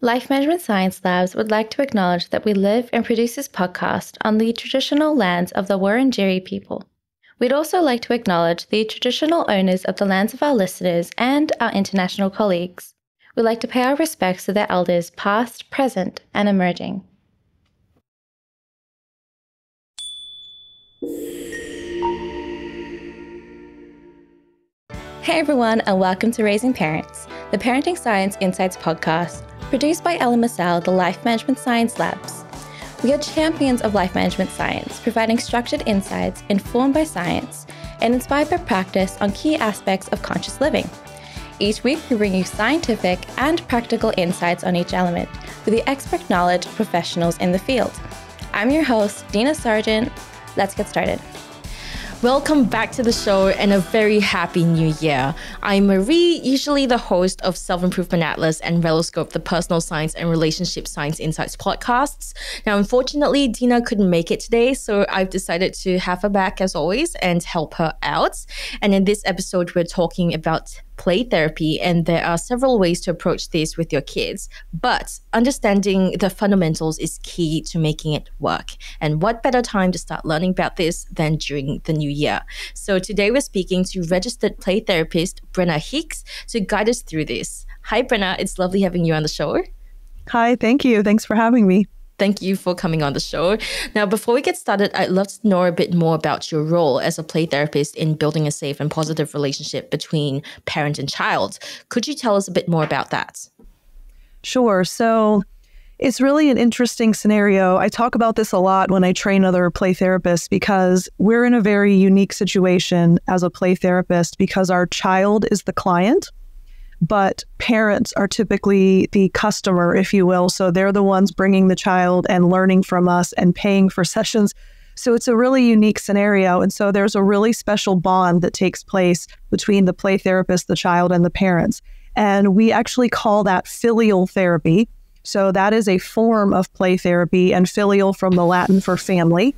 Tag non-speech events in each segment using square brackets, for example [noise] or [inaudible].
Life Management Science Labs would like to acknowledge that we live and produce this podcast on the traditional lands of the Wurundjeri people. We'd also like to acknowledge the traditional owners of the lands of our listeners and our international colleagues. We'd like to pay our respects to their elders, past, present, and emerging. Hey everyone, and welcome to Raising Parents, the Parenting Science Insights podcast, produced by Massell, the Life Management Science Labs. We are champions of life management science, providing structured insights informed by science and inspired by practice on key aspects of conscious living. Each week, we bring you scientific and practical insights on each element with the expert knowledge of professionals in the field. I'm your host, Dina Sargent. Let's get started. Welcome back to the show and a very happy new year. I'm Marie, usually the host of Self Improvement Atlas and Reloscope, the personal science and relationship science insights podcasts. Now, unfortunately, Dina couldn't make it today, so I've decided to have her back as always and help her out. And in this episode, we're talking about play therapy, and there are several ways to approach this with your kids. But understanding the fundamentals is key to making it work. And what better time to start learning about this than during the new year? So today we're speaking to registered play therapist Brenna Hicks to guide us through this. Hi, Brenna. It's lovely having you on the show. Hi, thank you. Thanks for having me. Thank you for coming on the show. Now, before we get started, I'd love to know a bit more about your role as a play therapist in building a safe and positive relationship between parent and child. Could you tell us a bit more about that? Sure. So, it's really an interesting scenario. I talk about this a lot when I train other play therapists because we're in a very unique situation as a play therapist because our child is the client but parents are typically the customer, if you will. So they're the ones bringing the child and learning from us and paying for sessions. So it's a really unique scenario. And so there's a really special bond that takes place between the play therapist, the child, and the parents. And we actually call that filial therapy. So that is a form of play therapy, and filial from the Latin for family.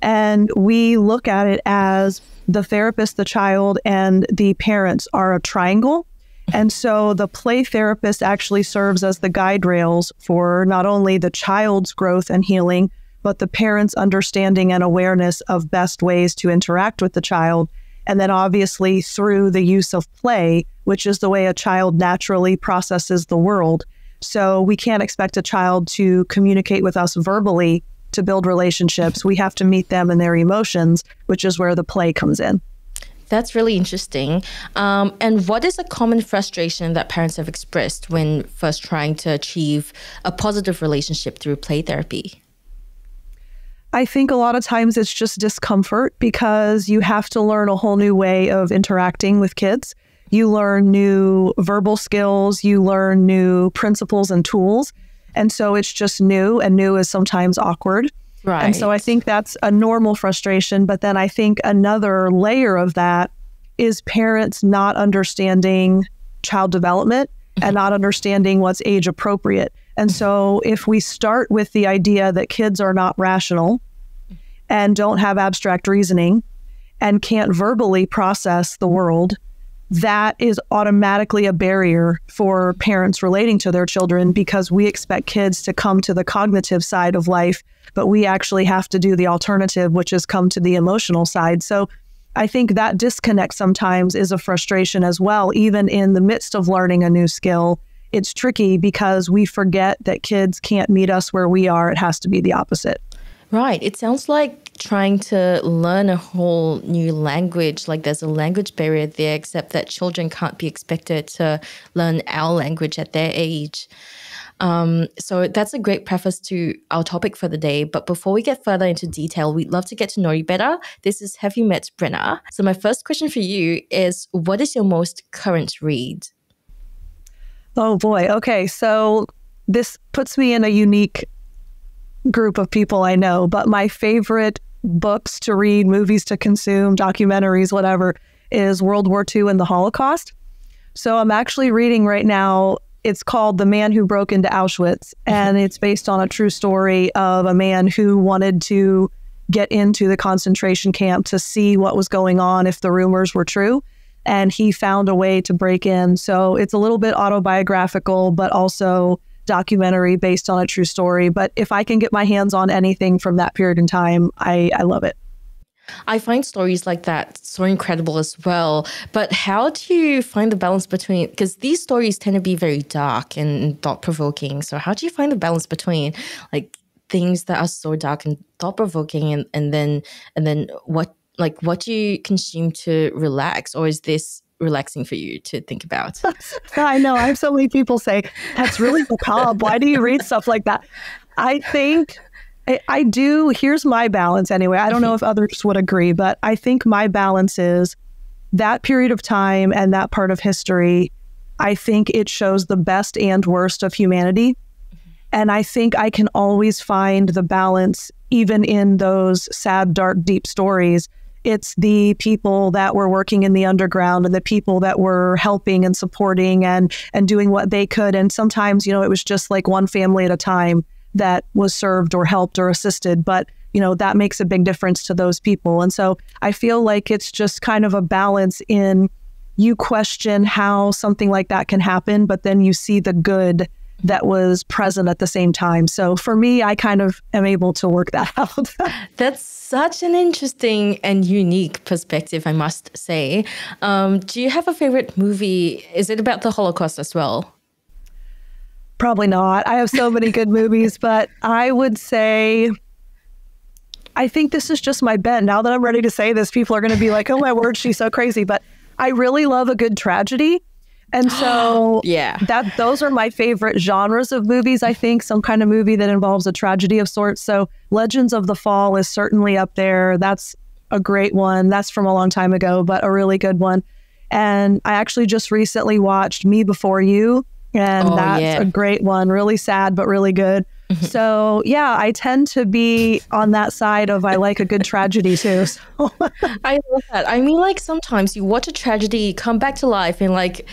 And we look at it as the therapist, the child, and the parents are a triangle and so the play therapist actually serves as the guide rails for not only the child's growth and healing, but the parent's understanding and awareness of best ways to interact with the child. And then obviously through the use of play, which is the way a child naturally processes the world. So we can't expect a child to communicate with us verbally to build relationships. We have to meet them in their emotions, which is where the play comes in. That's really interesting. Um, and what is a common frustration that parents have expressed when first trying to achieve a positive relationship through play therapy? I think a lot of times it's just discomfort because you have to learn a whole new way of interacting with kids. You learn new verbal skills, you learn new principles and tools. And so it's just new, and new is sometimes awkward. Right. And so I think that's a normal frustration. But then I think another layer of that is parents not understanding child development mm-hmm. and not understanding what's age appropriate. And so if we start with the idea that kids are not rational and don't have abstract reasoning and can't verbally process the world, that is automatically a barrier for parents relating to their children because we expect kids to come to the cognitive side of life, but we actually have to do the alternative, which is come to the emotional side. So I think that disconnect sometimes is a frustration as well, even in the midst of learning a new skill. It's tricky because we forget that kids can't meet us where we are. It has to be the opposite. Right. It sounds like trying to learn a whole new language, like there's a language barrier there, except that children can't be expected to learn our language at their age. Um, so that's a great preface to our topic for the day. But before we get further into detail, we'd love to get to know you better. This is Have You Met Brenna? So my first question for you is what is your most current read? Oh boy. Okay. So this puts me in a unique group of people I know, but my favorite books to read, movies to consume, documentaries, whatever, is World War II and the Holocaust. So I'm actually reading right now. It's called The Man Who Broke into Auschwitz, mm-hmm. and it's based on a true story of a man who wanted to get into the concentration camp to see what was going on if the rumors were true. And he found a way to break in. So it's a little bit autobiographical, but also documentary based on a true story. But if I can get my hands on anything from that period in time, I, I love it. I find stories like that so incredible as well. But how do you find the balance between because these stories tend to be very dark and thought provoking. So how do you find the balance between like things that are so dark and thought provoking and, and then and then what like what do you consume to relax or is this relaxing for you to think about? [laughs] I know. I have so many people say, that's really macabre. Why do you read stuff like that? I think I, I do. Here's my balance anyway. I don't know if others would agree, but I think my balance is that period of time and that part of history. I think it shows the best and worst of humanity. Mm-hmm. And I think I can always find the balance, even in those sad, dark, deep stories. It's the people that were working in the underground and the people that were helping and supporting and and doing what they could. And sometimes, you know, it was just like one family at a time that was served or helped or assisted. But you know that makes a big difference to those people. And so I feel like it's just kind of a balance in you question how something like that can happen, but then you see the good that was present at the same time. So for me, I kind of am able to work that [laughs] out. That's such an interesting and unique perspective, I must say. Um, do you have a favorite movie? Is it about the Holocaust as well? Probably not. I have so many good movies, but I would say I think this is just my bet. Now that I'm ready to say this, people are going to be like, "Oh my word, she's so crazy." But I really love a good tragedy. And [gasps] so yeah. that those are my favorite genres of movies, I think, some kind of movie that involves a tragedy of sorts. So Legends of the Fall is certainly up there. That's a great one. That's from a long time ago, but a really good one. And I actually just recently watched Me Before You and oh, that's yeah. a great one. Really sad, but really good. Mm-hmm. So yeah, I tend to be on that side of I like a good tragedy too. [laughs] So. I love that. I mean, like sometimes you watch a tragedy come back to life, and like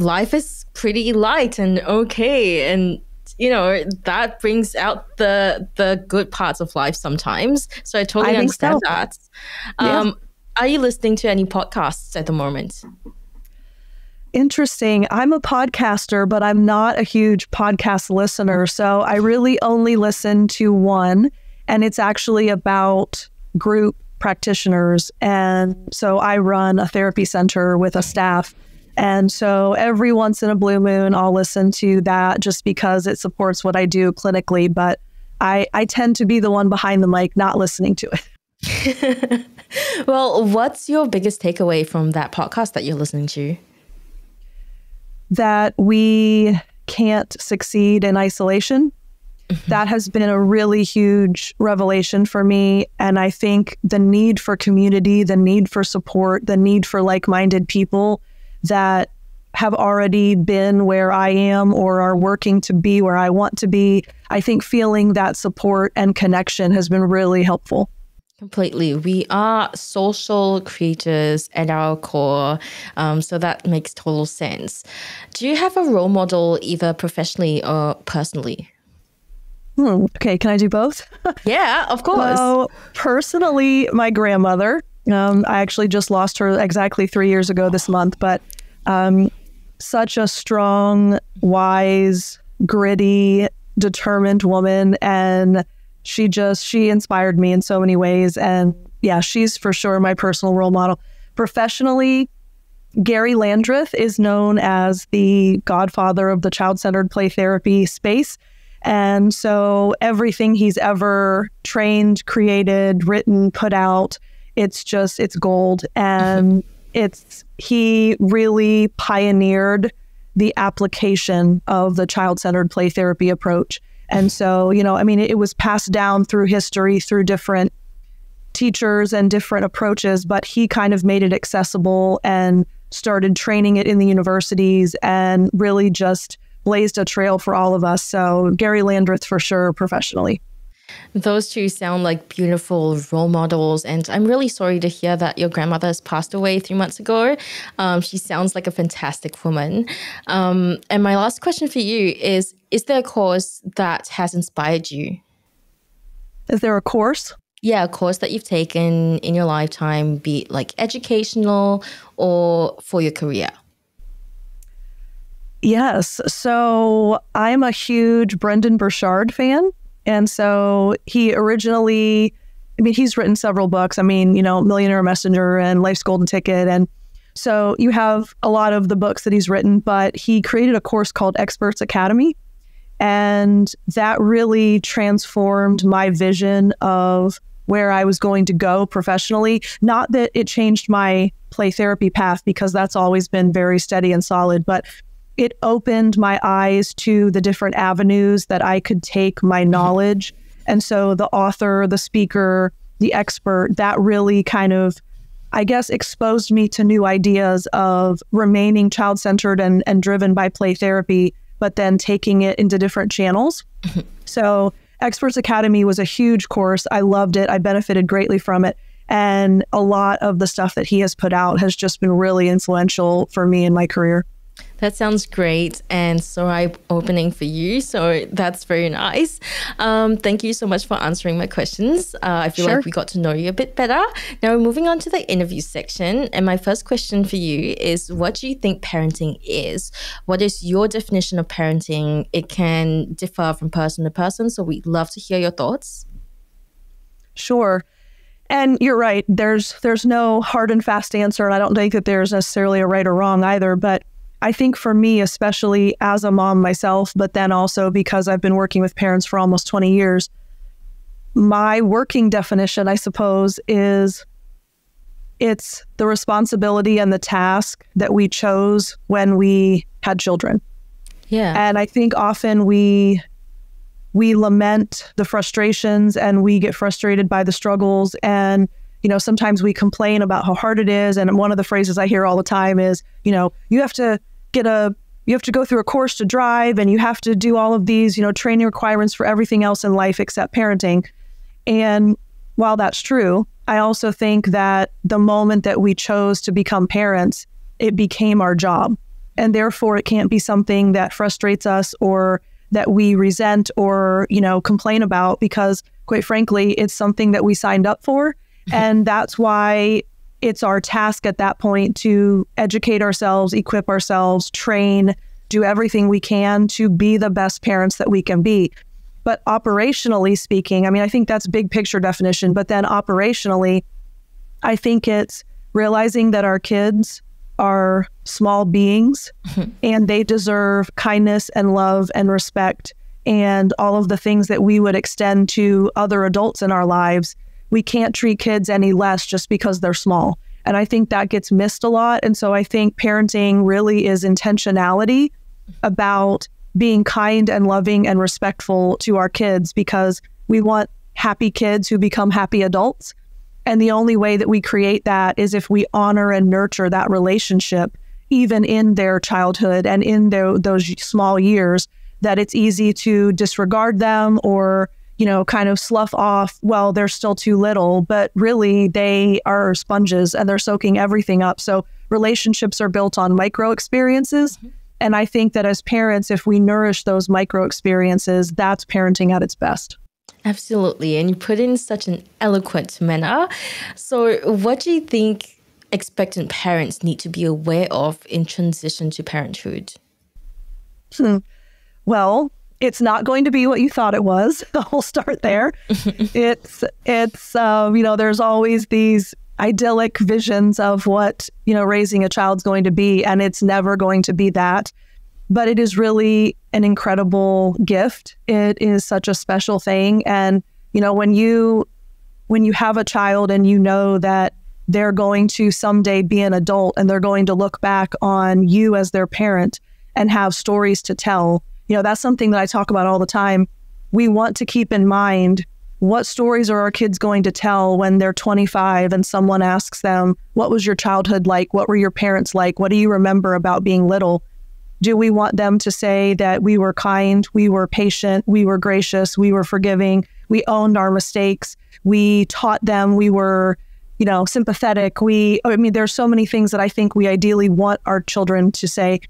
life is pretty light and okay, and you know that brings out the the good parts of life sometimes. So I totally I understand so. that. Um, yeah. Are you listening to any podcasts at the moment? interesting. I'm a podcaster, but I'm not a huge podcast listener. So I really only listen to one, and it's actually about group practitioners. And so I run a therapy center with a staff. And so every once in a blue moon, I'll listen to that just because it supports what I do clinically. But I, I tend to be the one behind the mic, not listening to it. [laughs] well, what's your biggest takeaway from that podcast that you're listening to? that we can't succeed in isolation. Mm-hmm. That has been a really huge revelation for me. And I think the need for community, the need for support, the need for like minded people that have already been where I am or are working to be where I want to be, I think feeling that support and connection has been really helpful. Completely. We are social creatures at our core. Um, so that makes total sense. Do you have a role model either professionally or personally? Hmm, okay, can I do both? [laughs] yeah, of course. Well, personally, my grandmother. Um, I actually just lost her exactly three years ago this month, but um, such a strong, wise, gritty, determined woman. And she just she inspired me in so many ways. And yeah she's for sure my personal role model. Professionally garry landreth is known as the godfather of the child-centered play therapy space. And so everything he's ever trained created written put out it's just it's gold. And it's he really pioneered the application of the child-centered play therapy approach and so, you know, I mean, it, it was passed down through history, through different teachers and different approaches, but he kind of made it accessible and started training it in the universities and really just blazed a trail for all of us. So, Garry Landreth for sure, professionally. Those two sound like beautiful role models. And I'm really sorry to hear that your grandmother has passed away three months ago. Um, she sounds like a fantastic woman. Um, and my last question for you is Is there a course that has inspired you? Is there a course? Yeah, a course that you've taken in your lifetime, be it like educational or for your career. Yes. So I'm a huge Brendon Burchard fan. And so he originally, I mean, he's written several books. I mean, you know, Millionaire Messenger and Life's Golden Ticket. And so you have a lot of the books that he's written, but he created a course called Experts Academy. And that really transformed my vision of where I was going to go professionally. Not that it changed my play therapy path because that's always been very steady and solid, but it opened my eyes to the different avenues that I could take my mm-hmm. knowledge. And so the author, the speaker, the expert, that really kind of, I guess, exposed me to new ideas of remaining child centered and, and driven by play therapy, but then taking it into different channels. Mm-hmm. so, Experts Academy was a huge course. I loved it. I benefited greatly from it. And a lot of the stuff that he has put out has just been really influential for me in my career. That sounds great and so eye opening for you. So that's very nice. Um, thank you so much for answering my questions. Uh, I feel sure. like we got to know you a bit better. Now, we're moving on to the interview section. And my first question for you is what do you think parenting is? What is your definition of parenting? It can differ from person to person. So we'd love to hear your thoughts. Sure. And you're right. There's there's no hard and fast answer, and I don't think that there's necessarily a right or wrong either. But I think for me, especially as a mom myself, but then also because I've been working with parents for almost 20 years, my working definition, I suppose, is it's the responsibility and the task that we chose when we had children. Yeah. And I think often we we lament the frustrations and we get frustrated by the struggles and you know sometimes we complain about how hard it is and one of the phrases i hear all the time is you know you have to get a you have to go through a course to drive and you have to do all of these, you know, training requirements for everything else in life except parenting. And while that's true, I also think that the moment that we chose to become parents, it became our job. And therefore it can't be something that frustrates us or that we resent or, you know, complain about because quite frankly, it's something that we signed up for. [laughs] and that's why it's our task at that point to educate ourselves, equip ourselves, train, do everything we can to be the best parents that we can be. But operationally speaking, I mean, I think that's big picture definition, but then operationally, I think it's realizing that our kids are small beings mm-hmm. [laughs] and they deserve kindness and love and respect and all of the things that we would extend to other adults in our lives we can't treat kids any less just because they're small. And I think that gets missed a lot. And so I think parenting really is intentionality about being kind and loving and respectful to our kids because we want happy kids who become happy adults. And the only way that we create that is if we honor and nurture that relationship, even in their childhood and in their, those small years, that it's easy to disregard them or you know, kind of slough off, well, they're still too little, but really they are sponges and they're soaking everything up. So relationships are built on micro experiences. Mm-hmm. And I think that as parents, if we nourish those micro experiences, that's parenting at its best. Absolutely. And you put in such an eloquent manner. So, what do you think expectant parents need to be aware of in transition to parenthood? Hmm. Well, it's not going to be what you thought it was. [laughs] we'll start there. [laughs] it's it's um, you know there's always these idyllic visions of what you know raising a child's going to be, and it's never going to be that. But it is really an incredible gift. It is such a special thing, and you know when you when you have a child and you know that they're going to someday be an adult and they're going to look back on you as their parent and have stories to tell you know, that's something that I talk about all the time. We want to keep in mind what stories are our kids going to tell when they're 25 and someone asks them, What was your childhood like? What were your parents like? What do you remember about being little? Do we want them to say that we were kind, we were patient, we were gracious, we were forgiving, we owned our mistakes, we taught them, we were, you know, sympathetic. We, I mean, there's so many things that I think we ideally want our children to say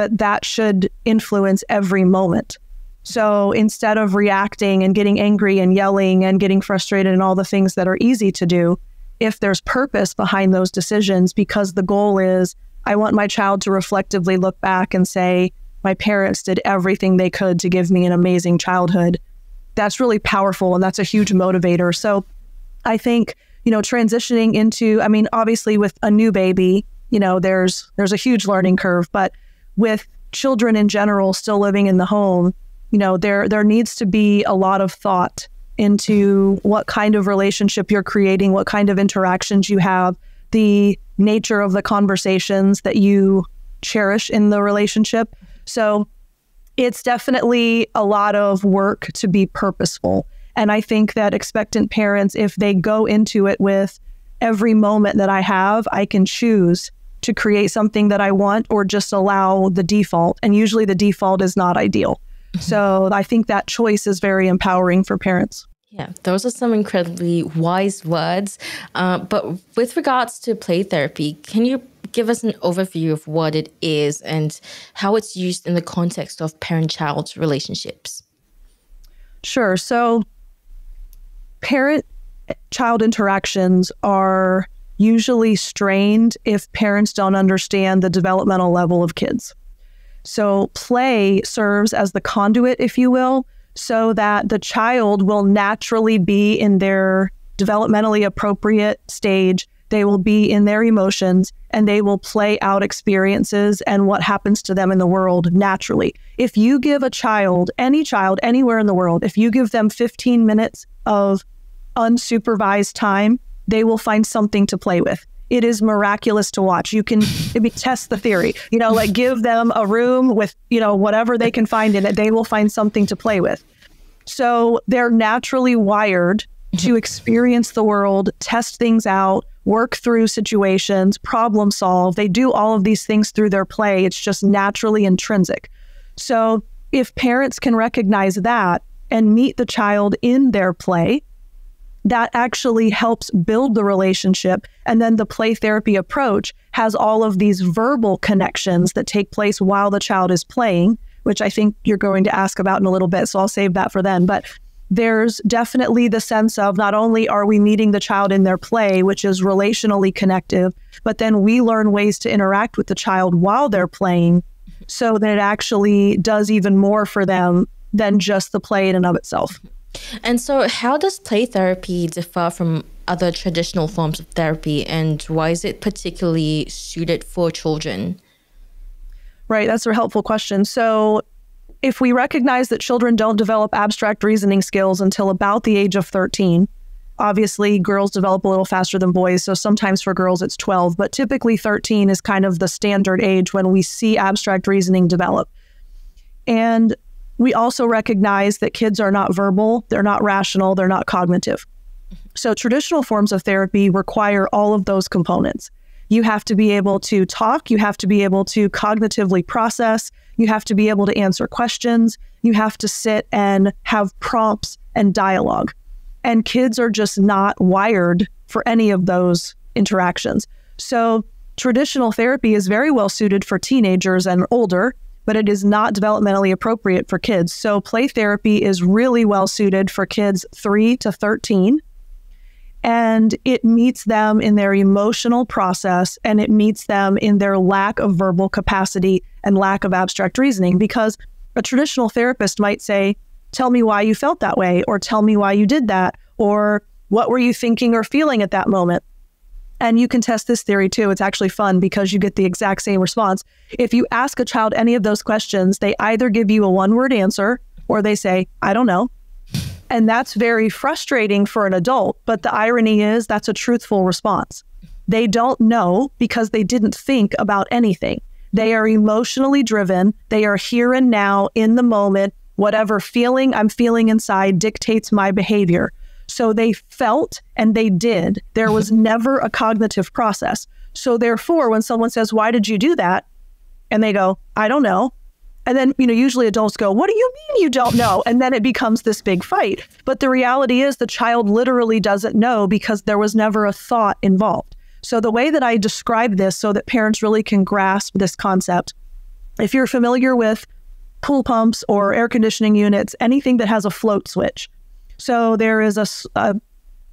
but that should influence every moment. So instead of reacting and getting angry and yelling and getting frustrated and all the things that are easy to do, if there's purpose behind those decisions, because the goal is I want my child to reflectively look back and say, my parents did everything they could to give me an amazing childhood. That's really powerful and that's a huge motivator. So I think, you know, transitioning into I mean, obviously with a new baby, you know, there's there's a huge learning curve, but with children in general still living in the home, you know, there there needs to be a lot of thought into what kind of relationship you're creating, what kind of interactions you have, the nature of the conversations that you cherish in the relationship. So it's definitely a lot of work to be purposeful. And I think that expectant parents, if they go into it with every moment that I have, I can choose to create something that I want or just allow the default. And usually the default is not ideal. Mm-hmm. So I think that choice is very empowering for parents. Yeah, those are some incredibly wise words. Uh, but with regards to play therapy, can you give us an overview of what it is and how it's used in the context of parent child relationships? Sure. So, parent child interactions are usually strained if parents don't understand the developmental level of kids. So, play serves as the conduit, if you will, so that the child will naturally be in their developmentally appropriate stage. They will be in their emotions and they will play out experiences and what happens to them in the world naturally. If you give a child, any child, anywhere in the world, if you give them 15 minutes of unsupervised time, they will find something to play with. It is miraculous to watch. You can [laughs] maybe test the theory, you know, like give them a room with, you know, whatever they can find in it, they will find something to play with. So they're naturally wired to mm-hmm. experience the world, test things out, work through situations, problem solve. They do all of these things through their play. It's just naturally intrinsic. So if parents can recognize that and meet the child in their play, that actually helps build the relationship. And then the play therapy approach has all of these verbal connections that take place while the child is playing, which I think you're going to ask about in a little bit. So I'll save that for then. But there's definitely the sense of not only are we meeting the child in their play, which is relationally connective, but then we learn ways to interact with the child while they're playing so that it actually does even more for them than just the play in and of itself. And so, how does play therapy differ from other traditional forms of therapy, and why is it particularly suited for children? Right, that's a helpful question. So, if we recognize that children don't develop abstract reasoning skills until about the age of 13, obviously girls develop a little faster than boys. So sometimes for girls it's 12, but typically 13 is kind of the standard age when we see abstract reasoning develop. And we also recognize that kids are not verbal, they're not rational, they're not cognitive. So traditional forms of therapy require all of those components. You have to be able to talk, you have to be able to cognitively process, you have to be able to answer questions. You have to sit and have prompts and dialogue. And kids are just not wired for any of those interactions. So, traditional therapy is very well suited for teenagers and older, but it is not developmentally appropriate for kids. So, play therapy is really well suited for kids 3 to 13 and it meets them in their emotional process and it meets them in their lack of verbal capacity and lack of abstract reasoning. Because a traditional therapist might say tell me why you felt that way or tell me why you did that or what were you thinking or feeling at that moment and you can test this theory too it's actually fun because you get the exact same response if you ask a child any of those questions they either give you a one word answer or they say i don't know and that's very frustrating for an adult. But the irony is that's a truthful response. They don't know because they didn't think about anything. They are emotionally driven. They are here and now in the moment. Whatever feeling I'm feeling inside dictates my behavior. So they felt and they did. There was mm-hmm. never a cognitive process. So therefore, when someone says, Why did you do that? And they go, I don't know. And then, you know, usually adults go, What do you mean you don't know? And then it becomes this big fight. But the reality is the child literally doesn't know because there was never a thought involved. So, the way that I describe this so that parents really can grasp this concept, if you're familiar with pool pumps or air conditioning units, anything that has a float switch. So, there is a, a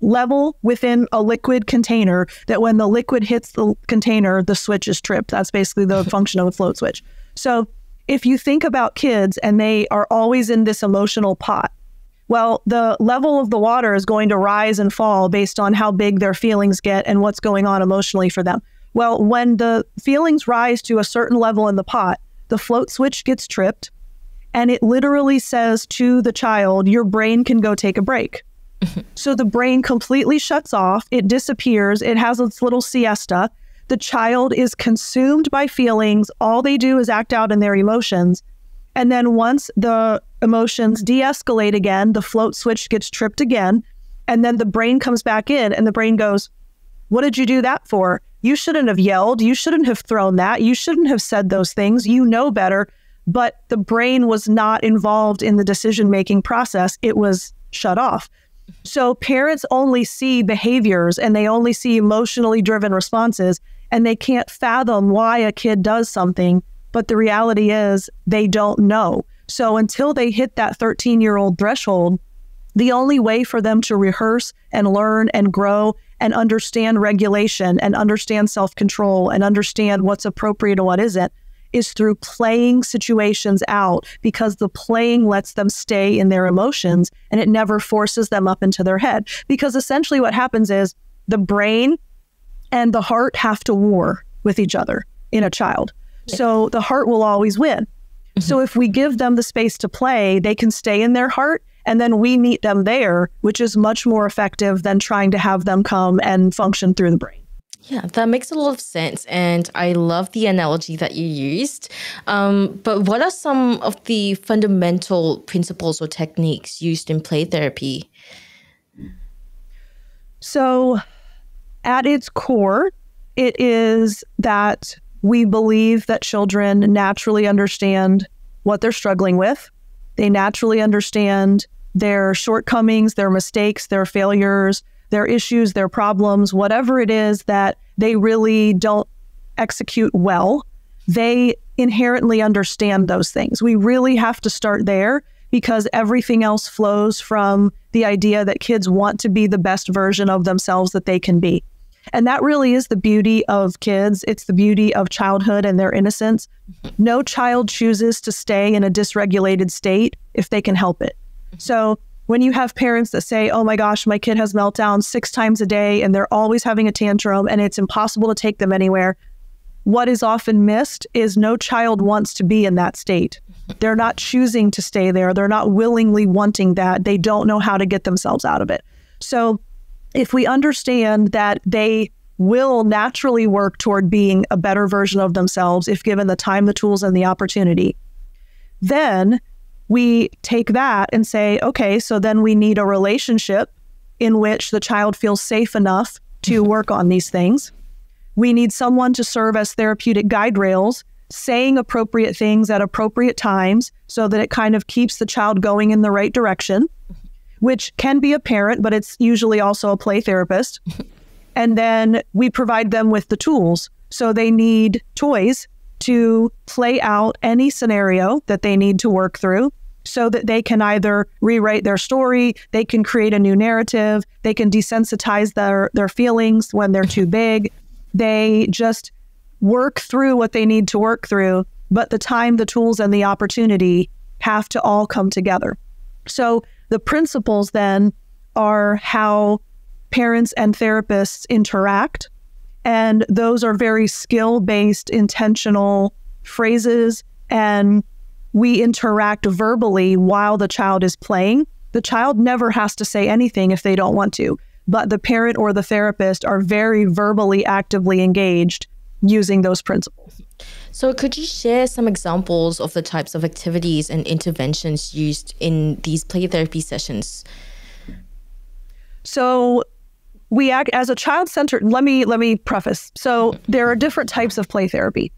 level within a liquid container that when the liquid hits the container, the switch is tripped. That's basically the [laughs] function of a float switch. So, if you think about kids and they are always in this emotional pot, well, the level of the water is going to rise and fall based on how big their feelings get and what's going on emotionally for them. Well, when the feelings rise to a certain level in the pot, the float switch gets tripped and it literally says to the child, Your brain can go take a break. [laughs] so the brain completely shuts off, it disappears, it has its little siesta. The child is consumed by feelings. All they do is act out in their emotions. And then once the emotions de escalate again, the float switch gets tripped again. And then the brain comes back in, and the brain goes, What did you do that for? You shouldn't have yelled. You shouldn't have thrown that. You shouldn't have said those things. You know better. But the brain was not involved in the decision making process, it was shut off. So parents only see behaviors and they only see emotionally driven responses and they can't fathom why a kid does something. But the reality is they don't know. So until they hit that 13 year old threshold, the only way for them to rehearse and learn and grow and understand regulation and understand self control and understand what's appropriate and what isn't is through playing situations out because the playing lets them stay in their emotions and it never forces them up into their head. Because essentially, what happens is the brain and the heart have to war with each other in a child. So the heart will always win. Mm-hmm. So if we give them the space to play, they can stay in their heart and then we meet them there, which is much more effective than trying to have them come and function through the brain. Yeah, that makes a lot of sense. And I love the analogy that you used. Um, but what are some of the fundamental principles or techniques used in play therapy? So, at its core, it is that we believe that children naturally understand what they're struggling with. They naturally understand their shortcomings, their mistakes, their failures, their issues, their problems, whatever it is that they really don't execute well. They inherently understand those things. We really have to start there because everything else flows from the idea that kids want to be the best version of themselves that they can be. And that really is the beauty of kids. It's the beauty of childhood and their innocence. No child chooses to stay in a dysregulated state if they can help it. So when you have parents that say, oh my gosh, my kid has meltdowns six times a day and they're always having a tantrum and it's impossible to take them anywhere, what is often missed is no child wants to be in that state. They're not choosing to stay there. They're not willingly wanting that. They don't know how to get themselves out of it. So if we understand that they will naturally work toward being a better version of themselves if given the time, the tools, and the opportunity, then we take that and say, okay, so then we need a relationship in which the child feels safe enough to mm-hmm. work on these things. We need someone to serve as therapeutic guide rails, saying appropriate things at appropriate times so that it kind of keeps the child going in the right direction, which can be a parent, but it's usually also a play therapist. [laughs] and then we provide them with the tools. So they need toys to play out any scenario that they need to work through so that they can either rewrite their story, they can create a new narrative, they can desensitize their, their feelings when they're too big. They just work through what they need to work through, but the time, the tools, and the opportunity have to all come together. So the principles then are how parents and therapists interact. And those are very skill based, intentional phrases and we interact verbally while the child is playing. The child never has to say anything if they don't want to, but the parent or the therapist are very verbally actively engaged using those principles. So, could you share some examples of the types of activities and interventions used in these play therapy sessions? So, we act as a child centered. Let me let me preface. So, there are different types of play therapy.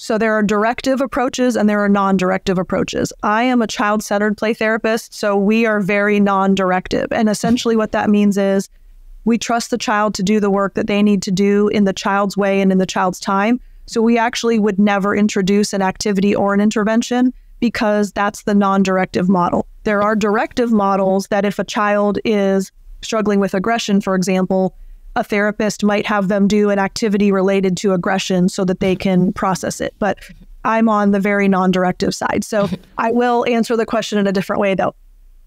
So there are directive approaches and there are non directive approaches. I am a child centered play therapist, so we are very non directive. And essentially, what that means is we trust the child to do the work that they need to do in the child's way and in the child's time. So we actually would never introduce an activity or an intervention because that's the non directive model. There are directive models that if a child is struggling with aggression, for example, a therapist might have them do an activity related to aggression so that they can process it. But I'm on the very non directive side. So [laughs] I will answer the question in a different way, though.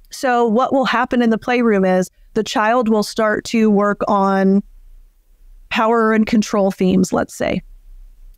So, what will happen in the playroom is the child will start to work on power and control themes, let's say.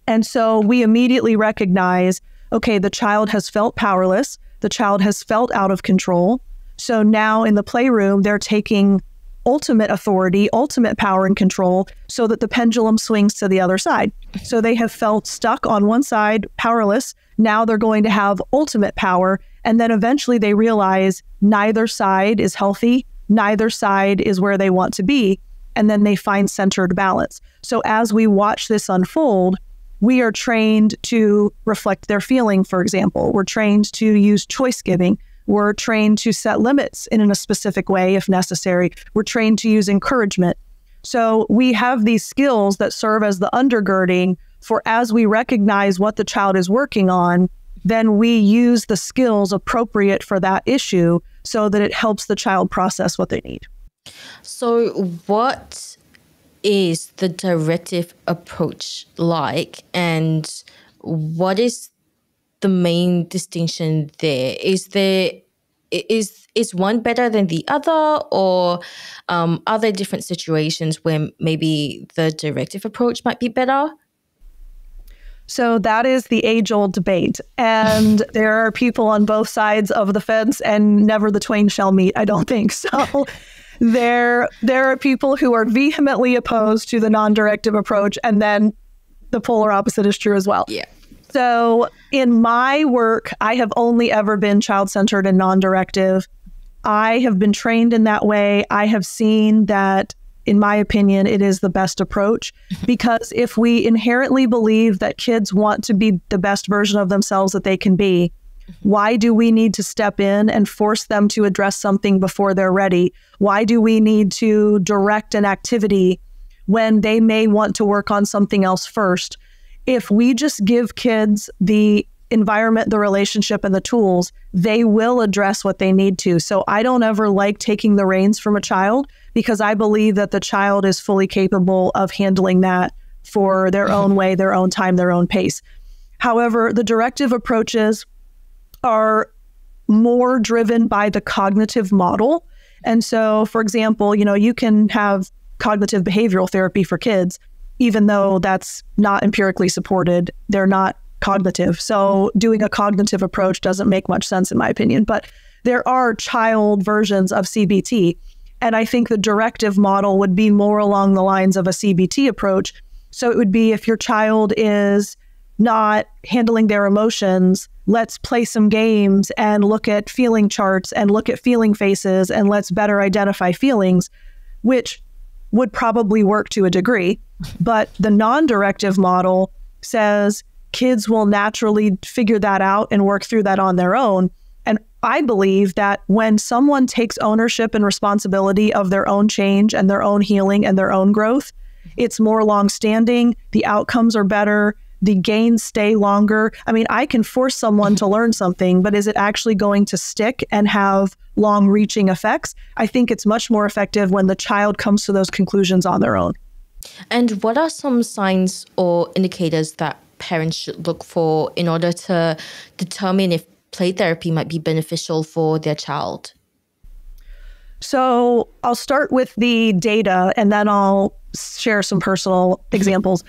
And so we immediately recognize okay, the child has felt powerless, the child has felt out of control. So now in the playroom, they're taking ultimate authority, ultimate power and control, so that the pendulum swings to the other side. So they have felt stuck on one side, powerless. Now they're going to have ultimate power. And then eventually they realize neither side is healthy, neither side is where they want to be. And then they find centered balance. So as we watch this unfold, we are trained to reflect their feeling, for example. We're trained to use choice giving. We're trained to set limits in in a specific way if necessary. We're trained to use encouragement. So we have these skills that serve as the undergirding for as we recognize what the child is working on, then we use the skills appropriate for that issue so that it helps the child process what they need. So, what is the directive approach like, and what is the main distinction there? Is there is is one better than the other, or um, are there different situations where maybe the directive approach might be better? So that is the age old debate. And [laughs] there are people on both sides of the fence, and never the twain shall meet, I don't think. So [laughs] there there are people who are vehemently opposed to the non-directive approach and then the polar opposite is true as well. Yeah. So in my work, I have only ever been child-centered and non-directive. I have been trained in that way. I have seen that in my opinion, it is the best approach [laughs] because if we inherently believe that kids want to be the best version of themselves that they can be, mm-hmm. why do we need to step in and force them to address something before they're ready? Why do we need to direct an activity when they may want to work on something else first? If we just give kids the environment, the relationship, and the tools, they will address what they need to. So I don't ever like taking the reins from a child because I believe that the child is fully capable of handling that for their mm-hmm. own way, their own time, their own pace. However, the directive approaches are more driven by the cognitive model. And so, for example, you know, you can have cognitive behavioral therapy for kids, even though that's not empirically supported. They're not cognitive. So, doing a cognitive approach doesn't make much sense, in my opinion. But there are child versions of CBT. And I think the directive model would be more along the lines of a CBT approach. So, it would be if your child is not handling their emotions, let's play some games and look at feeling charts and look at feeling faces and let's better identify feelings, which would probably work to a degree. But the non directive model says kids will naturally figure that out and work through that on their own. And I believe that when someone takes ownership and responsibility of their own change and their own healing and their own growth, it's more long standing, the outcomes are better, the gains stay longer. I mean, I can force someone to learn something, but is it actually going to stick and have long reaching effects? I think it's much more effective when the child comes to those conclusions on their own. And what are some signs or indicators that parents should look for in order to determine if play therapy might be beneficial for their child? So I'll start with the data and then I'll share some personal examples.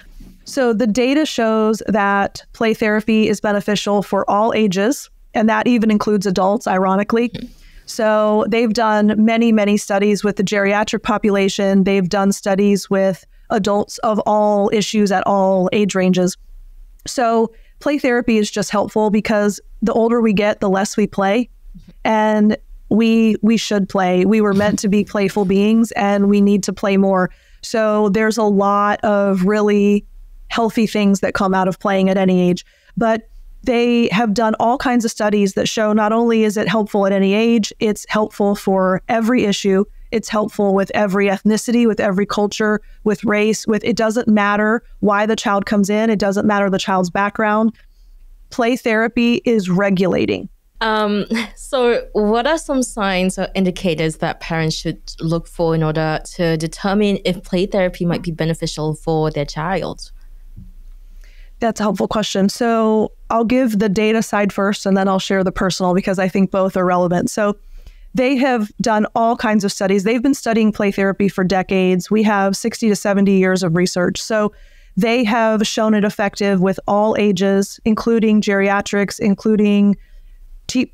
So the data shows that play therapy is beneficial for all ages, and that even includes adults, ironically. So they've done many, many studies with the geriatric population. They've done studies with adults of all issues at all age ranges. So play therapy is just helpful because the older we get, the less we play. And we we should play. We were meant to be playful beings and we need to play more. So there's a lot of really healthy things that come out of playing at any age. But they have done all kinds of studies that show not only is it helpful at any age, it's helpful for every issue. It's helpful with every ethnicity, with every culture, with race, with it doesn't matter why the child comes in, it doesn't matter the child's background. Play therapy is regulating. Um, so, what are some signs or indicators that parents should look for in order to determine if play therapy might be beneficial for their child? That's a helpful question. So I'll give the data side first and then I'll share the personal because I think both are relevant. So they have done all kinds of studies. They've been studying play therapy for decades. We have 60 to 70 years of research. So they have shown it effective with all ages, including geriatrics, including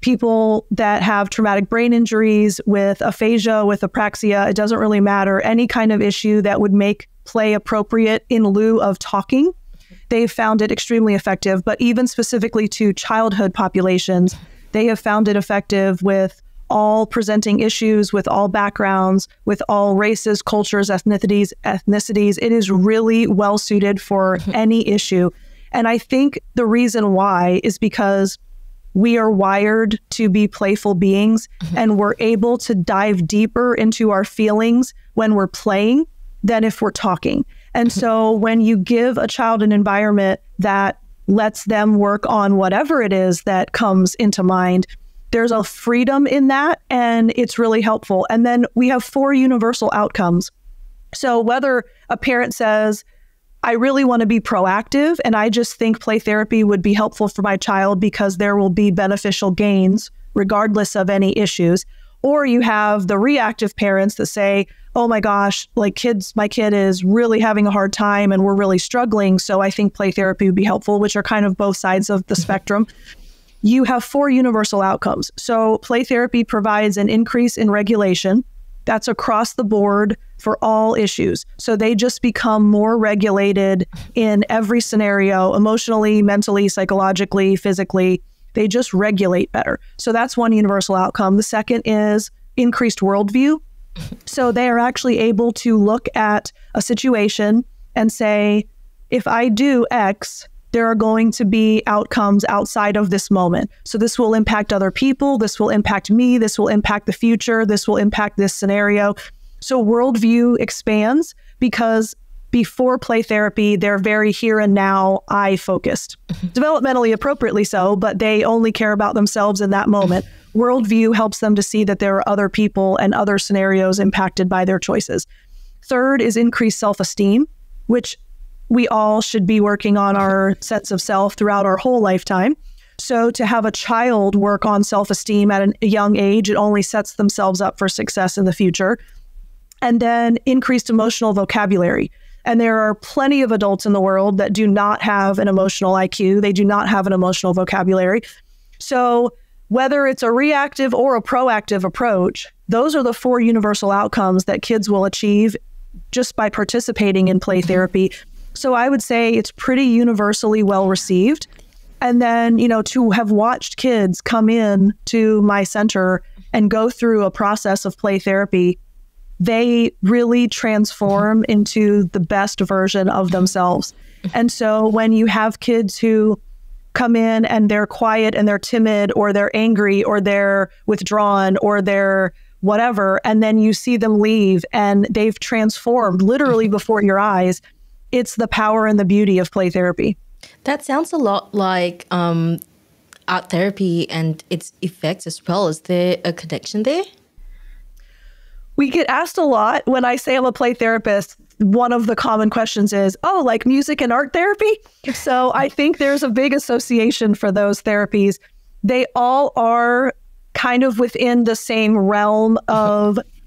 people that have traumatic brain injuries, with aphasia, with apraxia. It doesn't really matter. Any kind of issue that would make play appropriate in lieu of talking. They've found it extremely effective, but even specifically to childhood populations, they have found it effective with all presenting issues with all backgrounds, with all races, cultures, ethnicities, ethnicities. It is really well suited for [laughs] any issue. And I think the reason why is because we are wired to be playful beings mm-hmm. and we're able to dive deeper into our feelings when we're playing than if we're talking. And mm-hmm. so when you give a child an environment that lets them work on whatever it is that comes into mind, there's a freedom in that, and it's really helpful. And then we have four universal outcomes. So whether a parent says, I really want to be proactive, and I just think play therapy would be helpful for my child because there will be beneficial gains regardless of any issues. Or you have the reactive parents that say, oh my gosh, like kids, my kid is really having a hard time and we're really struggling. So I think play therapy would be helpful, which are kind of both sides of the [laughs] spectrum you have four universal outcomes. So, play therapy provides an increase in regulation. That's across the board for all issues. So, they just become more regulated in every scenario emotionally, mentally, psychologically, physically. They just regulate better. So, that's one universal outcome. The second is increased worldview. So, they are actually able to look at a situation and say, if I do X, there are going to be outcomes outside of this moment. So this will impact other people. This will impact me. This will impact the future. This will impact this scenario. So worldview expands because before play therapy, they're very here and now, I focused. Mm-hmm. Developmentally appropriately so, but they only care about themselves in that moment. Worldview helps them to see that there are other people and other scenarios impacted by their choices. Third is increased self esteem, which we all should be working on our sense of self throughout our whole lifetime. So to have a child work on self esteem at a young age, it only sets themselves up for success in the future. And then increased emotional vocabulary. And there are plenty of adults in the world that do not have an emotional IQ, they do not have an emotional vocabulary. So whether it's a reactive or a proactive approach, those are the four universal outcomes that kids will achieve just by participating in play therapy so I would say it's pretty universally well received. And then, you know, to have watched kids come in to my center and go through a process of play therapy, they really transform mm-hmm. into the best version of themselves. And so when you have kids who come in and they're quiet and they're timid or they're angry or they're withdrawn or they're whatever, and then you see them leave and they've transformed literally mm-hmm. before your eyes it's the power and the beauty of play therapy. That sounds a lot like um, art therapy and its effects as well. Is there a connection there? We get asked a lot when I say I'm a play therapist. One of the common questions is, oh, like music and art therapy? [laughs] So I think there's a big association for those therapies. They all are kind of within the same realm of [laughs]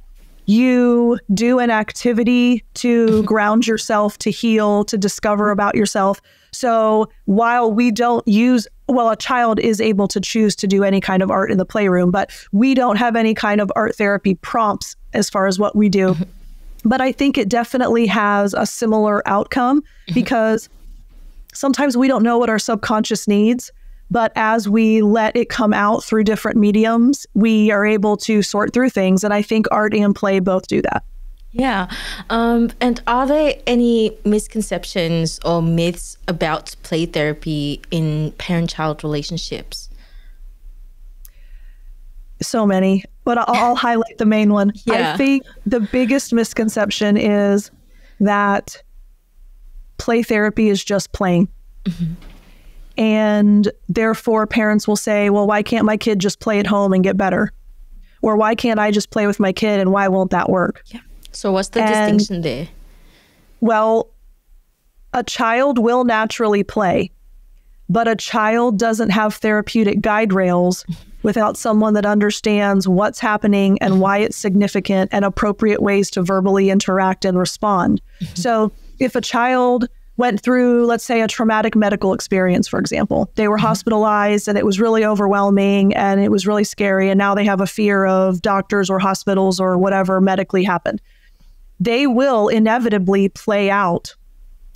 you do an activity to [laughs] ground yourself, to heal, to discover about yourself. So while we don't use, well, a child is able to choose to do any kind of art in the playroom, but we don't have any kind of art therapy prompts as far as what we do. Mm-hmm. But I think it definitely has a similar outcome mm-hmm. because sometimes we don't know what our subconscious needs. But as we let it come out through different mediums, we are able to sort through things. And I think art and play both do that. Yeah. Um, and are there any misconceptions or myths about play therapy in parent child relationships? So many, but I'll, I'll highlight the main one. Yeah. I think the biggest misconception is that play therapy is just playing. Mm-hmm. And therefore, parents will say, well, why can't my kid just play at home and get better? Or why can't I just play with my kid and why won't that work? Yeah. So, what's the and, distinction there? Well, a child will naturally play, but a child doesn't have therapeutic guide rails [laughs] without someone that understands what's happening and why it's significant and appropriate ways to verbally interact and respond. Mm-hmm. So, if a child went through, let's say, a traumatic medical experience, for example, they were mm-hmm. hospitalized and it was really overwhelming and it was really scary, and now they have a fear of doctors or hospitals or whatever medically happened, they will inevitably play out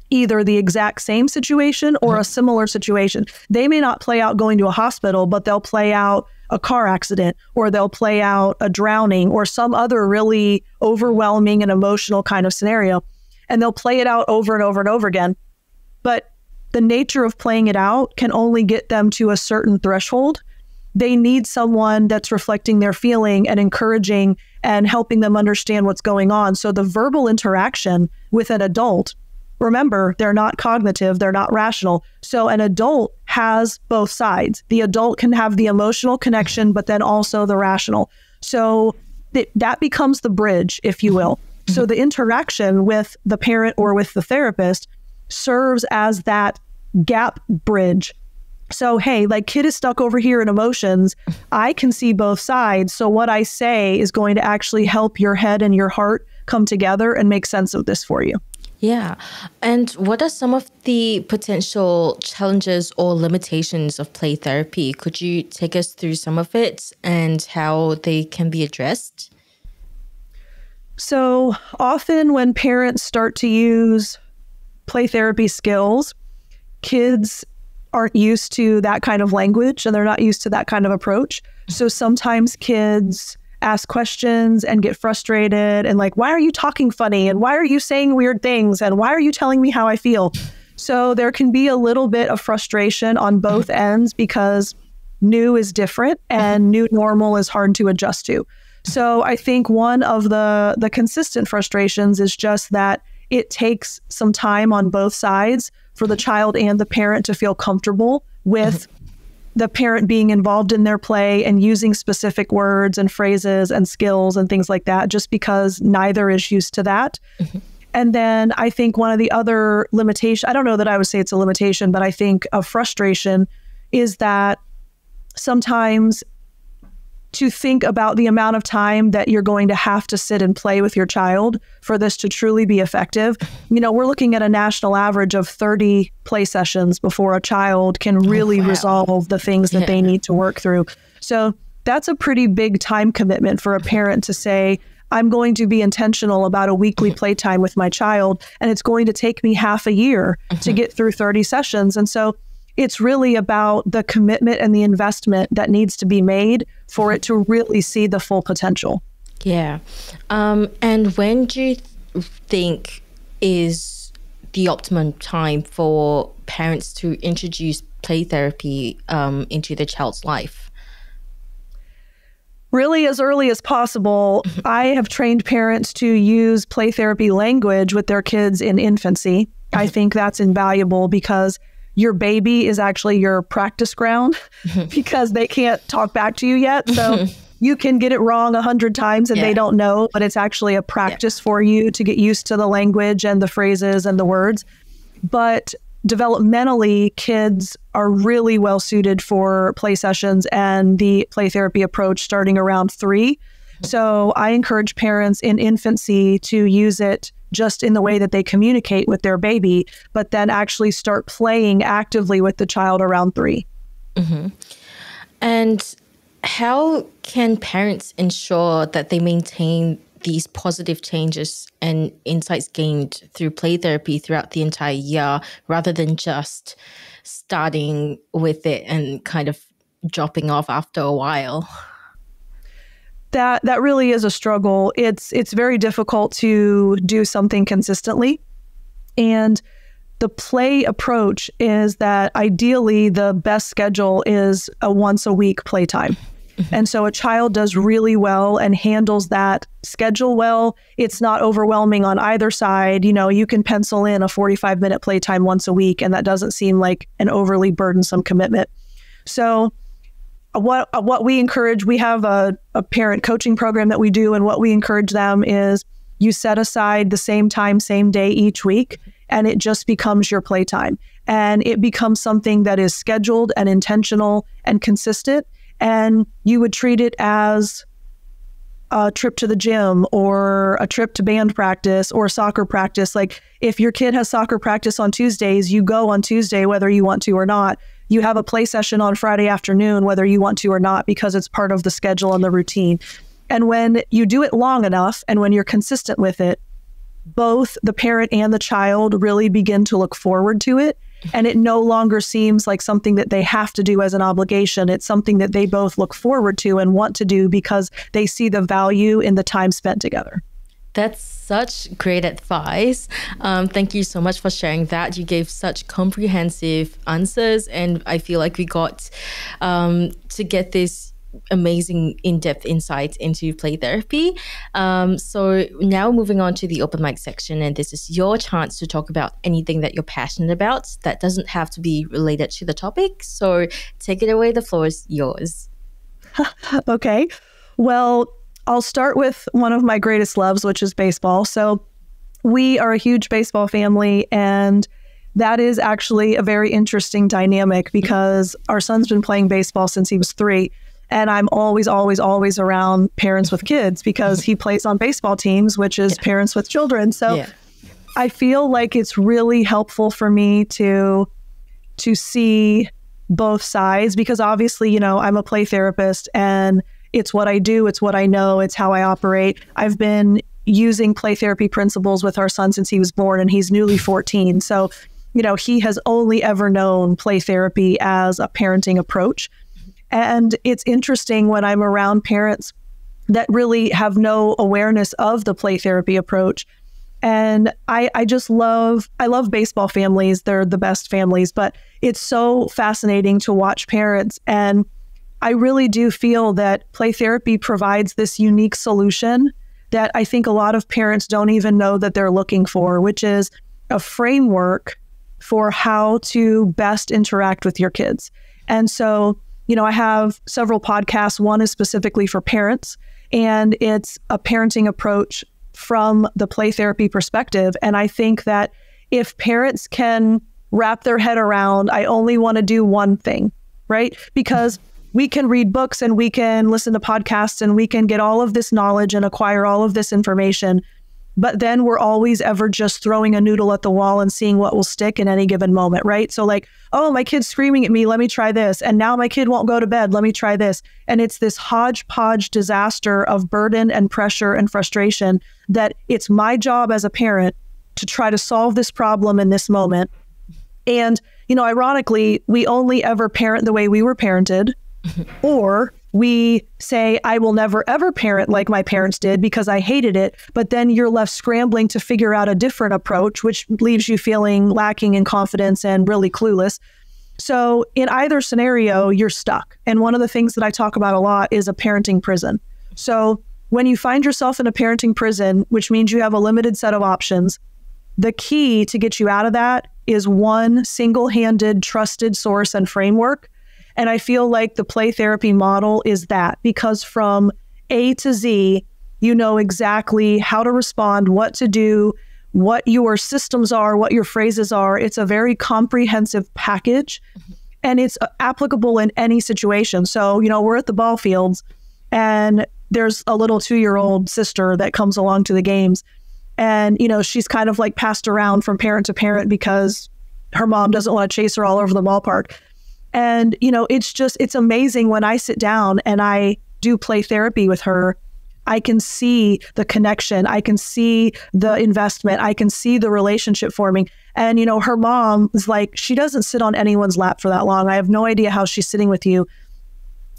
either the exact same situation or a similar situation. They may not play out going to a hospital, but they'll play out a car accident or they'll play out a drowning or some other really overwhelming and emotional kind of scenario. And they'll play it out over and over and over again. But the nature of playing it out can only get them to a certain threshold. They need someone that's reflecting their feeling and encouraging and helping them understand what's going on. So the verbal interaction with an adult Remember, they're not cognitive, they're not rational. So an adult has both sides. The adult can have the emotional connection, but then also the rational. So th- that becomes the bridge, if you will. So the interaction with the parent or with the therapist serves as that gap bridge. So, hey, like kid is stuck over here in emotions. I can see both sides. So, what I say is going to actually help your head and your heart come together and make sense of this for you. Yeah. And what are some of the potential challenges or limitations of play therapy? Could you take us through some of it and how they can be addressed? So, often when parents start to use play therapy skills, kids aren't used to that kind of language and they're not used to that kind of approach. So, sometimes kids ask questions and get frustrated and like, why are you talking funny? And why are you saying weird things? And why are you telling me how I feel? So there can be a little bit of frustration on both ends because new is different and new normal is hard to adjust to. So I think one of the the consistent frustrations is just that it takes some time on both sides for the child and the parent to feel comfortable with the parent being involved in their play and using specific words and phrases and skills and things like that, just because neither is used to that. Mm-hmm. And then I think one of the other limitations, I don't know that I would say it's a limitation, but I think a frustration is that sometimes to think about the amount of time that you're going to have to sit and play with your child for this to truly be effective. You know, we're looking at a national average of 30 play sessions before a child can oh, really oh, wow. resolve the things that yeah. they need to work through. So that's a pretty big time commitment for a parent to say, I'm going to be intentional about a weekly playtime with my child, and it's going to take me half a year mm-hmm. to get through 30 sessions. And so it's really about the commitment and the investment that needs to be made for it to really see the full potential. Yeah. Um, and when do you think is the optimum time for parents to introduce play therapy um, into the child's life? Really, as early as possible. Mm-hmm. I have trained parents to use play therapy language with their kids in infancy. I mm-hmm. think that's invaluable because your baby is actually your practice ground mm-hmm. [laughs] because they can't talk back to you yet. So mm-hmm. you can get it wrong a hundred times and yeah. they don't know, but it's actually a practice yeah. for you to get used to the language and the phrases and the words. But developmentally, kids are really well suited for play sessions and the play therapy approach starting around three. Mm-hmm. So I encourage parents in infancy to use it just in the way that they communicate with their baby, but then actually start playing actively with the child around 3 mm-hmm. And how can parents ensure that they maintain these positive changes and insights gained through play therapy throughout the entire year rather than just starting with it and kind of dropping off after a while? That that really is a struggle. It's it's very difficult to do something consistently. And the play approach is that ideally the best schedule is a once a week playtime. Mm-hmm. And so a child does really well and handles that schedule well. It's not overwhelming on either side. You know, you can pencil in a 45 minute playtime once a week, and that doesn't seem like an overly burdensome commitment. So what uh, what we encourage we have a, a parent coaching program that we do and what we encourage them is you set aside the same time same day each week and it just becomes your playtime. And it becomes something that is scheduled and intentional and consistent. And you would treat it as a trip to the gym or a trip to band practice or soccer practice. Like if your kid has soccer practice on Tuesdays, you go on Tuesday, whether you want to or not. You have a play session on Friday afternoon, whether you want to or not, because it's part of the schedule and the routine. And when you do it long enough and when you're consistent with it, both the parent and the child really begin to look forward to it. And it no longer seems like something that they have to do as an obligation. It's something that they both look forward to and want to do because they see the value in the time spent together. That's such great advice. Um, thank you so much for sharing that. You gave such comprehensive answers, and I feel like we got um, to get this amazing in-depth insights into play therapy. Um, so now moving on to the open mic section, and this is your chance to talk about anything that you're passionate about that doesn't have to be related to the topic. So take it away. The floor is yours. [laughs] okay. Well, I'll start with one of my greatest loves, which is baseball. So we are a huge baseball family and that is actually a very interesting dynamic because our son's been playing baseball since he was three. And I'm always, always, always around parents with kids because he plays on baseball teams, which is yeah. parents with children. So yeah. I feel like it's really helpful for me to to see both sides because obviously, you know, I'm a play therapist and it's what I do, it's what I know, it's how I operate. I've been using play therapy principles with our son since he was born and he's newly 14. So, you know, he has only ever known play therapy as a parenting approach. And it's interesting when I'm around parents that really have no awareness of the play therapy approach. And I, I just love I love baseball families. They're the best families, but it's so fascinating to watch parents. And I really do feel that play therapy provides this unique solution that I think a lot of parents don't even know that they're looking for, which is a framework for how to best interact with your kids. And so you know, I have several podcasts. One is specifically for parents, and it's a parenting approach from the play therapy perspective. And I think that if parents can wrap their head around, I only want to do one thing, right? Because we can read books and we can listen to podcasts and we can get all of this knowledge and acquire all of this information but then we're always ever just throwing a noodle at the wall and seeing what will stick in any given moment, right? So, like, oh, my kid's screaming at me, let me try this. And now my kid won't go to bed, let me try this. And it's this hodgepodge disaster of burden and pressure and frustration that it's my job as a parent to try to solve this problem in this moment. And, you know, ironically, we only ever parent the way we were parented, or we say, I will never ever parent like my parents did because I hated it. But then you're left scrambling to figure out a different approach, which leaves you feeling lacking in confidence and really clueless. So, in either scenario, you're stuck. And one of the things that I talk about a lot is a parenting prison. So, when you find yourself in a parenting prison, which means you have a limited set of options, the key to get you out of that is one single handed, trusted source and framework and I feel like the play therapy model is that because from A to Z, you know exactly how to respond, what to do, what your systems are, what your phrases are. It's a very comprehensive package and it's uh, applicable in any situation. So, you know, we're at the ball fields and there's a little two year old sister that comes along to the games. And, you know, she's kind of like passed around from parent to parent because her mom doesn't want to chase her all over the ballpark. And, you know, it's just, it's amazing when I sit down and I do play therapy with her. I can see the connection. I can see the investment. I can see the relationship forming. And, you know, her mom is like, she doesn't sit on anyone's lap for that long. I have no idea how she's sitting with you.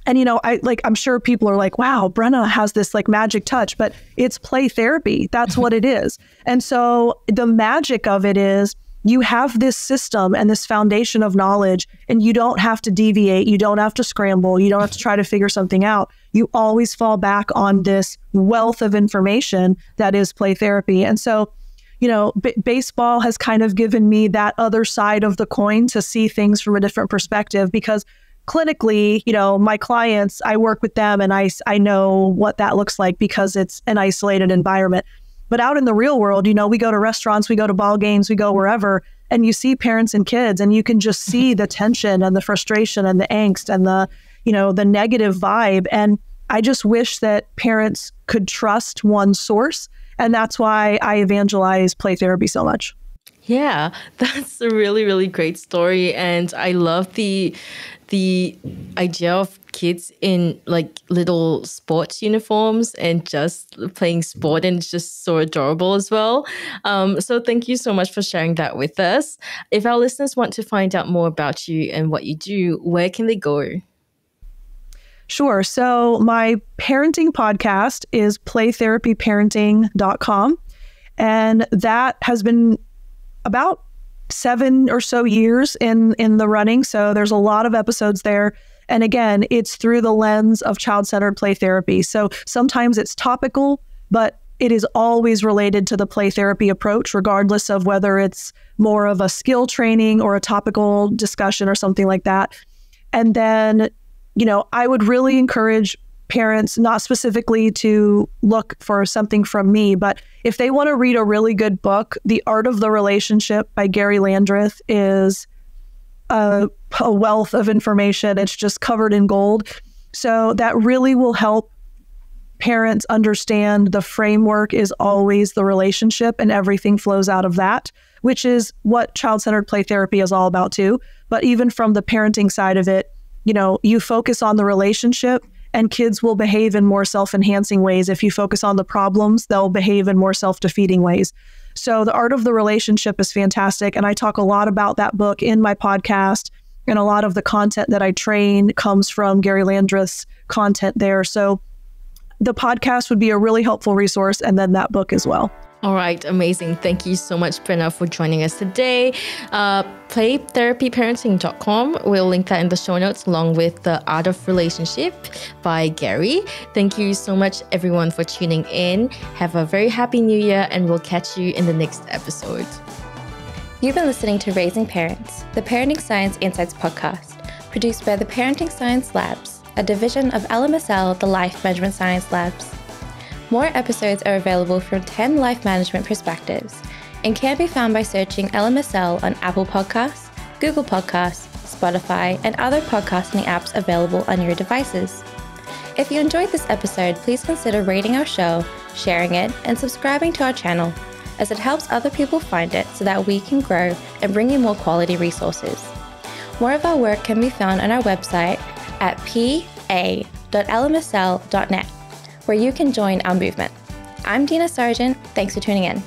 And, you know, I like, I'm sure people are like, wow, Brenna has this like magic touch, but it's play therapy. That's what it is. And so the magic of it is, you have this system and this foundation of knowledge, and you don't have to deviate. You don't have to scramble. You don't have to try to figure something out. You always fall back on this wealth of information that is play therapy. And so, you know, b- baseball has kind of given me that other side of the coin to see things from a different perspective because clinically, you know, my clients, I work with them and I, I know what that looks like because it's an isolated environment. But out in the real world, you know, we go to restaurants, we go to ball games, we go wherever, and you see parents and kids, and you can just see the tension and the frustration and the angst and the, you know, the negative vibe. And I just wish that parents could trust one source. And that's why I evangelize play therapy so much. Yeah, [laughs] that's a really really great story and I love the the idea of kids in like little sports uniforms and just playing sport and it's just so adorable as well. Um, so thank you so much for sharing that with us. If our listeners want to find out more about you and what you do, where can they go? Sure. So my parenting podcast is playtherapyparenting.com. And that has been about seven or so years in in the running. So there's a lot of episodes there. And again, it's through the lens of child-centered play therapy. So sometimes it's topical, but it is always related to the play therapy approach, regardless of whether it's more of a skill training or a topical discussion or something like that. And then, you know, I would really encourage parents, not specifically to look for something from me, but if they want to read a really good book, The Art of the Relationship by Garry Landreth is a, a wealth of information. It's just covered in gold. So that really will help parents understand the framework is always the relationship and everything flows out of that, which is what child centered play therapy is all about, too. But even from the parenting side of it, you know, you focus on the relationship and kids will behave in more self enhancing ways. If you focus on the problems, they'll behave in more self defeating ways. So, The Art of the Relationship is fantastic. And I talk a lot about that book in my podcast. And a lot of the content that I train comes from Garry Landreth's content there. So, the podcast would be a really helpful resource, and then that book as well. All right, amazing. Thank you so much, Brenna, for joining us today. Uh, playtherapyparenting.com. We'll link that in the show notes along with The Art of Relationship by Garry. Thank you so much, everyone, for tuning in. Have a very happy new year, and we'll catch you in the next episode. You've been listening to Raising Parents, the Parenting Science Insights podcast, produced by the Parenting Science Labs, a division of LMSL, the Life Management Science Labs. More episodes are available from 10 life management perspectives and can be found by searching LMSL on Apple Podcasts, Google Podcasts, Spotify, and other podcasting apps available on your devices. If you enjoyed this episode, please consider rating our show, sharing it, and subscribing to our channel, as it helps other people find it so that we can grow and bring you more quality resources. More of our work can be found on our website at pa.lmsl.net where you can join our movement. I'm Dina Sargent. Thanks for tuning in.